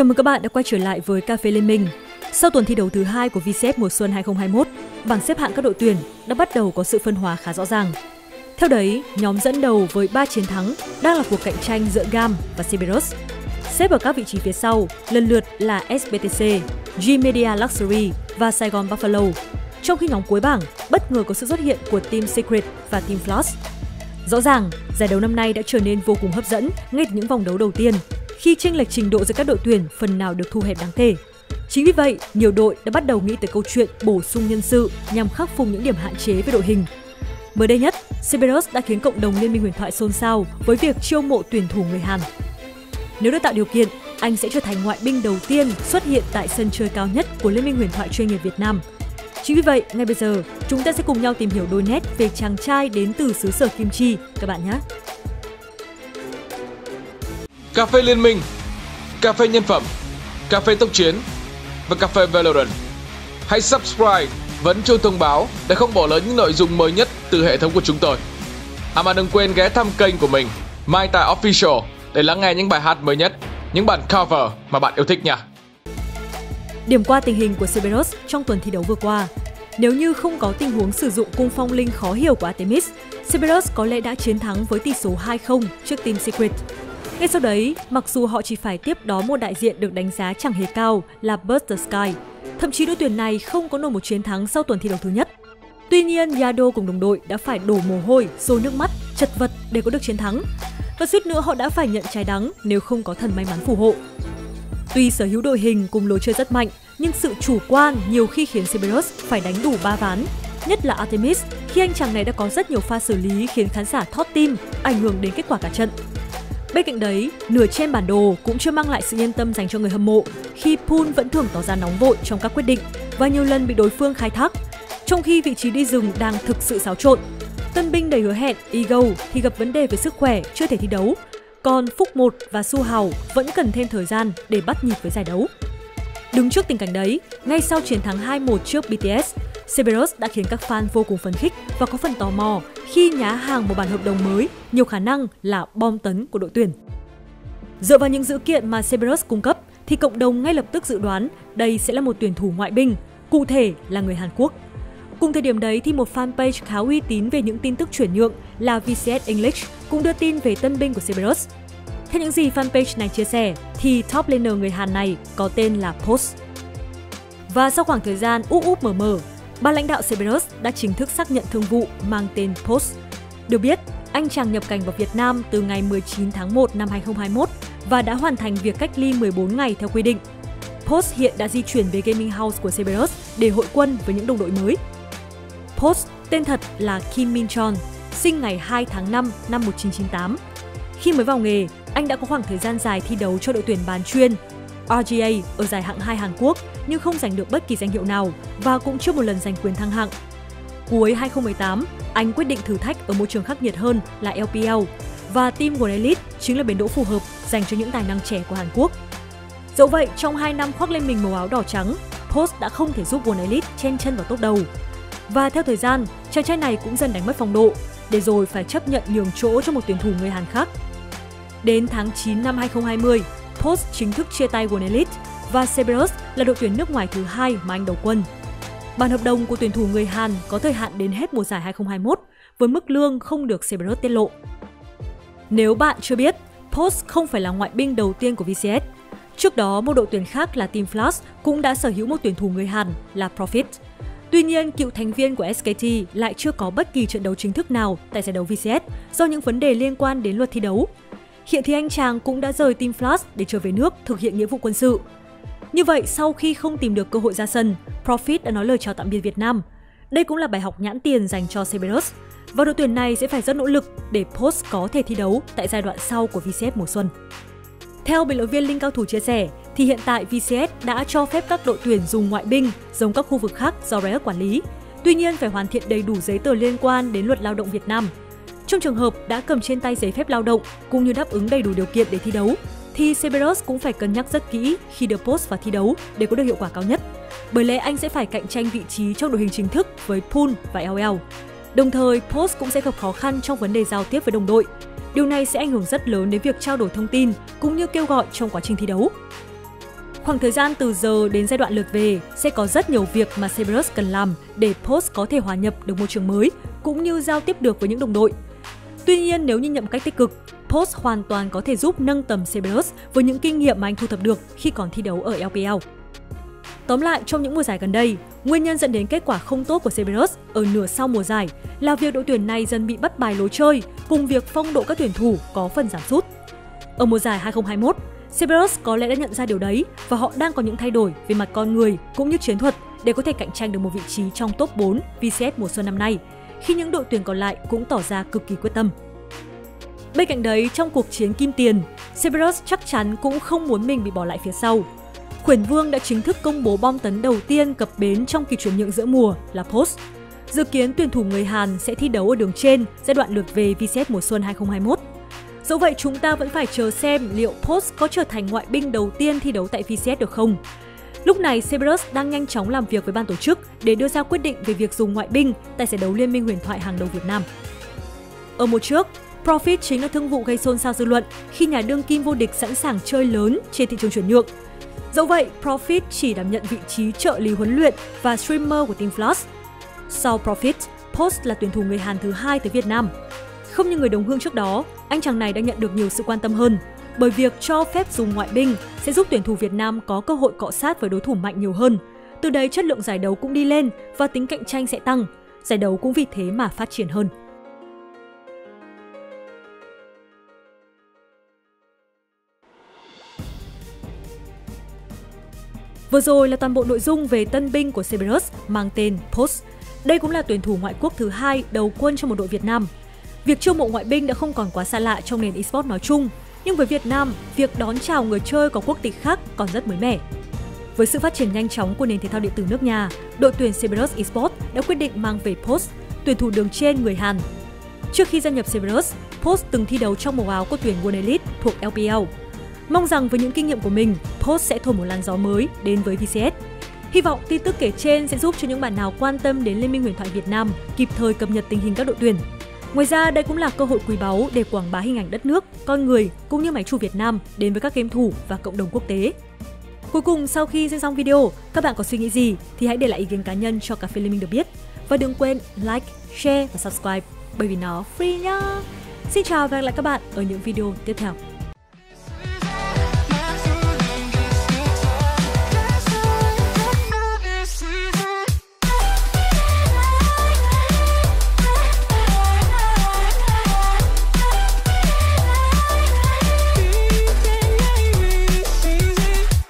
Chào mừng các bạn đã quay trở lại với Cà phê Liên minh. Sau tuần thi đấu thứ hai của VCF mùa xuân 2021, bảng xếp hạng các đội tuyển đã bắt đầu có sự phân hóa khá rõ ràng. Theo đấy, nhóm dẫn đầu với 3 chiến thắng đang là cuộc cạnh tranh giữa GAM và Cerberus. Xếp ở các vị trí phía sau lần lượt là SBTC, G-Media Luxury và Saigon Buffalo. Trong khi nhóm cuối bảng bất ngờ có sự xuất hiện của Team Secret và Team Floss. Rõ ràng, giải đấu năm nay đã trở nên vô cùng hấp dẫn ngay từ những vòng đấu đầu tiên khi chênh lệch trình độ giữa các đội tuyển phần nào được thu hẹp đáng kể. Chính vì vậy, nhiều đội đã bắt đầu nghĩ tới câu chuyện bổ sung nhân sự nhằm khắc phục những điểm hạn chế về đội hình. Mới đây nhất, Cerberus đã khiến cộng đồng Liên minh huyền thoại xôn xao với việc chiêu mộ tuyển thủ người Hàn. Nếu được tạo điều kiện, anh sẽ trở thành ngoại binh đầu tiên xuất hiện tại sân chơi cao nhất của Liên minh huyền thoại chuyên nghiệp Việt Nam. Chính vì vậy, ngay bây giờ, chúng ta sẽ cùng nhau tìm hiểu đôi nét về chàng trai đến từ xứ sở Kim Chi các bạn nhé. Cà phê Liên minh, cà phê nhân phẩm, cà phê tốc chiến và cà phê Valorant. Hãy subscribe, vẫn chuông thông báo để không bỏ lỡ những nội dung mới nhất từ hệ thống của chúng tôi. À mà đừng quên ghé thăm kênh của mình, Mai Tài Official để lắng nghe những bài hát mới nhất, những bản cover mà bạn yêu thích nha. Điểm qua tình hình của Cerberus trong tuần thi đấu vừa qua. Nếu như không có tình huống sử dụng cung phong linh khó hiểu của Artemis, Cerberus có lẽ đã chiến thắng với tỷ số 2-0 trước Team Secret. Ngay sau đấy, mặc dù họ chỉ phải tiếp đó một đại diện được đánh giá chẳng hề cao là Burst the Sky, thậm chí đội tuyển này không có nổi một chiến thắng sau tuần thi đấu thứ nhất. Tuy nhiên, Yado cùng đồng đội đã phải đổ mồ hôi, rồi nước mắt, chật vật để có được chiến thắng. Và suýt nữa họ đã phải nhận trái đắng nếu không có thần may mắn phù hộ. Tuy sở hữu đội hình cùng lối chơi rất mạnh, nhưng sự chủ quan nhiều khi khiến Cerberus phải đánh đủ ba ván. Nhất là Artemis, khi anh chàng này đã có rất nhiều pha xử lý khiến khán giả thót tim, ảnh hưởng đến kết quả cả trận. Bên cạnh đấy, nửa trên bản đồ cũng chưa mang lại sự yên tâm dành cho người hâm mộ khi Pool vẫn thường tỏ ra nóng vội trong các quyết định và nhiều lần bị đối phương khai thác. Trong khi vị trí đi rừng đang thực sự xáo trộn, tân binh đầy hứa hẹn Ego thì gặp vấn đề về sức khỏe chưa thể thi đấu, còn Phúc 1 và Su Hào vẫn cần thêm thời gian để bắt nhịp với giải đấu. Đứng trước tình cảnh đấy, ngay sau chiến thắng 2-1 trước BTS, Cerberus đã khiến các fan vô cùng phấn khích và có phần tò mò khi nhá hàng một bản hợp đồng mới, nhiều khả năng là bom tấn của đội tuyển. Dựa vào những dữ kiện mà Cerberus cung cấp, thì cộng đồng ngay lập tức dự đoán đây sẽ là một tuyển thủ ngoại binh, cụ thể là người Hàn Quốc. Cùng thời điểm đấy thì một fanpage khá uy tín về những tin tức chuyển nhượng là VCS English cũng đưa tin về tân binh của Cerberus. Theo những gì fanpage này chia sẻ, thì top laner người Hàn này có tên là Post. Và sau khoảng thời gian úp úp mở mở, ban lãnh đạo Cerberus đã chính thức xác nhận thương vụ mang tên Post. Được biết, anh chàng nhập cảnh vào Việt Nam từ ngày 19 tháng 1 năm 2021 và đã hoàn thành việc cách ly 14 ngày theo quy định. Post hiện đã di chuyển về gaming house của Cerberus để hội quân với những đồng đội mới. Post tên thật là Kim Min Chon, sinh ngày 2 tháng 5 năm 1998. Khi mới vào nghề, anh đã có khoảng thời gian dài thi đấu cho đội tuyển bán chuyên RGA ở giải hạng 2 Hàn Quốc nhưng không giành được bất kỳ danh hiệu nào và cũng chưa một lần giành quyền thăng hạng. Cuối 2018, anh quyết định thử thách ở môi trường khắc nghiệt hơn là LPL và Team của Elite chính là bến đỗ phù hợp dành cho những tài năng trẻ của Hàn Quốc. Dẫu vậy, trong 2 năm khoác lên mình màu áo đỏ trắng, Post đã không thể giúp World Elite chen chân vào top đầu. Và theo thời gian, chàng trai này cũng dần đánh mất phong độ, để rồi phải chấp nhận nhường chỗ cho một tuyển thủ người Hàn khác. Đến tháng 9 năm 2020, Post chính thức chia tay World Elite và Cerberus là đội tuyển nước ngoài thứ hai mà anh đầu quân. Bản hợp đồng của tuyển thủ người Hàn có thời hạn đến hết mùa giải 2021 với mức lương không được Cerberus tiết lộ. Nếu bạn chưa biết, Post không phải là ngoại binh đầu tiên của VCS. Trước đó, một đội tuyển khác là Team Flash cũng đã sở hữu một tuyển thủ người Hàn là Profit. Tuy nhiên, cựu thành viên của SKT lại chưa có bất kỳ trận đấu chính thức nào tại giải đấu VCS do những vấn đề liên quan đến luật thi đấu. Hiện thì anh chàng cũng đã rời Team Flash để trở về nước thực hiện nghĩa vụ quân sự. Như vậy, sau khi không tìm được cơ hội ra sân, Profit đã nói lời chào tạm biệt Việt Nam. Đây cũng là bài học nhãn tiền dành cho Cerberus. Và đội tuyển này sẽ phải rất nỗ lực để Post có thể thi đấu tại giai đoạn sau của VCS mùa xuân. Theo bình luận viên Linh Cao Thủ chia sẻ, thì hiện tại VCS đã cho phép các đội tuyển dùng ngoại binh giống các khu vực khác do Riot quản lý. Tuy nhiên phải hoàn thiện đầy đủ giấy tờ liên quan đến luật lao động Việt Nam. Trong trường hợp đã cầm trên tay giấy phép lao động cũng như đáp ứng đầy đủ điều kiện để thi đấu, thì Cerberus cũng phải cân nhắc rất kỹ khi được Post vào thi đấu để có được hiệu quả cao nhất. Bởi lẽ anh sẽ phải cạnh tranh vị trí trong đội hình chính thức với Pool và LL. Đồng thời, Post cũng sẽ gặp khó khăn trong vấn đề giao tiếp với đồng đội. Điều này sẽ ảnh hưởng rất lớn đến việc trao đổi thông tin cũng như kêu gọi trong quá trình thi đấu. Khoảng thời gian từ giờ đến giai đoạn lượt về sẽ có rất nhiều việc mà Cerberus cần làm để Post có thể hòa nhập được môi trường mới cũng như giao tiếp được với những đồng đội. Tuy nhiên nếu như nhận một cách tích cực, Post hoàn toàn có thể giúp nâng tầm Cerberus với những kinh nghiệm mà anh thu thập được khi còn thi đấu ở LPL. Tóm lại, trong những mùa giải gần đây, nguyên nhân dẫn đến kết quả không tốt của Cerberus ở nửa sau mùa giải là việc đội tuyển này dần bị bắt bài lối chơi cùng việc phong độ các tuyển thủ có phần giảm sút. Ở mùa giải 2021, Cerberus có lẽ đã nhận ra điều đấy và họ đang có những thay đổi về mặt con người cũng như chiến thuật để có thể cạnh tranh được một vị trí trong top 4 VCS mùa xuân năm nay, khi những đội tuyển còn lại cũng tỏ ra cực kỳ quyết tâm. Bên cạnh đấy, trong cuộc chiến kim tiền, Severus chắc chắn cũng không muốn mình bị bỏ lại phía sau. Khuyển Vương đã chính thức công bố bom tấn đầu tiên cập bến trong kỳ chuyển nhượng giữa mùa là Post. Dự kiến tuyển thủ người Hàn sẽ thi đấu ở đường trên giai đoạn lượt về VCS mùa xuân 2021. Dẫu vậy, chúng ta vẫn phải chờ xem liệu Post có trở thành ngoại binh đầu tiên thi đấu tại VCS được không. Lúc này, Cerberus đang nhanh chóng làm việc với ban tổ chức để đưa ra quyết định về việc dùng ngoại binh tại giải đấu Liên minh huyền thoại hàng đầu Việt Nam. Ở mùa trước, Profit chính là thương vụ gây xôn xao dư luận khi nhà đương kim vô địch sẵn sàng chơi lớn trên thị trường chuyển nhượng. Dẫu vậy, Profit chỉ đảm nhận vị trí trợ lý huấn luyện và streamer của Team Flash. Sau Profit, Post là tuyển thủ người Hàn thứ hai tới Việt Nam. Không như người đồng hương trước đó, anh chàng này đang nhận được nhiều sự quan tâm hơn bởi việc cho phép dùng ngoại binh sẽ giúp tuyển thủ Việt Nam có cơ hội cọ sát với đối thủ mạnh nhiều hơn. Từ đấy chất lượng giải đấu cũng đi lên và tính cạnh tranh sẽ tăng. Giải đấu cũng vì thế mà phát triển hơn. Vừa rồi là toàn bộ nội dung về tân binh của Cerberus mang tên Post. Đây cũng là tuyển thủ ngoại quốc thứ hai đầu quân cho một đội Việt Nam. Việc chiêu mộ ngoại binh đã không còn quá xa lạ trong nền esports nói chung, nhưng với Việt Nam, việc đón chào người chơi có quốc tịch khác còn rất mới mẻ. Với sự phát triển nhanh chóng của nền thể thao điện tử nước nhà, đội tuyển Cerberus Esports đã quyết định mang về Post, tuyển thủ đường trên người Hàn. Trước khi gia nhập Cerberus, Post từng thi đấu trong màu áo của tuyển World Elite thuộc LPL. Mong rằng với những kinh nghiệm của mình, Post sẽ thổi một làn gió mới đến với VCS. Hy vọng tin tức kể trên sẽ giúp cho những bạn nào quan tâm đến Liên minh huyền thoại Việt Nam kịp thời cập nhật tình hình các đội tuyển. Ngoài ra, đây cũng là cơ hội quý báu để quảng bá hình ảnh đất nước, con người cũng như máy chủ Việt Nam đến với các game thủ và cộng đồng quốc tế. Cuối cùng, sau khi xem xong video, các bạn có suy nghĩ gì thì hãy để lại ý kiến cá nhân cho Cà phê Liên minh được biết. Và đừng quên like, share và subscribe bởi vì nó free nhá. Xin chào và hẹn gặp lại các bạn ở những video tiếp theo.